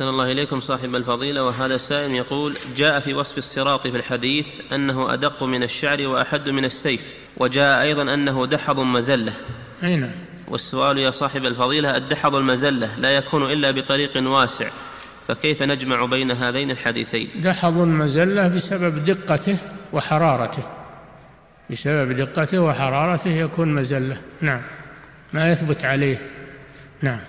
أحسن الله إليكم صاحب الفضيلة وهذا سائل يقول جاء في وصف الصراط في الحديث أنه أدق من الشعر وأحد من السيف وجاء أيضا أنه دحض مزلة. أي نعم. والسؤال يا صاحب الفضيلة الدحض المزلة لا يكون إلا بطريق واسع فكيف نجمع بين هذين الحديثين؟ دحض مزلة بسبب دقته وحرارته. بسبب دقته وحرارته يكون مزلة. نعم. ما يثبت عليه. نعم.